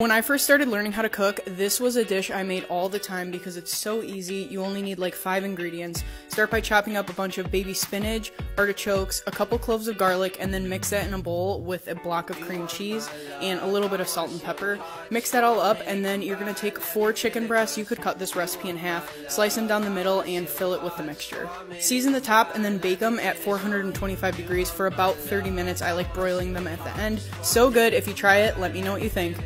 When I first started learning how to cook, this was a dish I made all the time because it's so easy. You only need like five ingredients. Start by chopping up a bunch of baby spinach, artichokes, a couple cloves of garlic, and then mix that in a bowl with a block of cream cheese and a little bit of salt and pepper. Mix that all up, and then you're gonna take four chicken breasts. You could cut this recipe in half, slice them down the middle, and fill it with the mixture. Season the top and then bake them at 425 degrees for about 30 minutes. I like broiling them at the end. So good. If you try it, let me know what you think.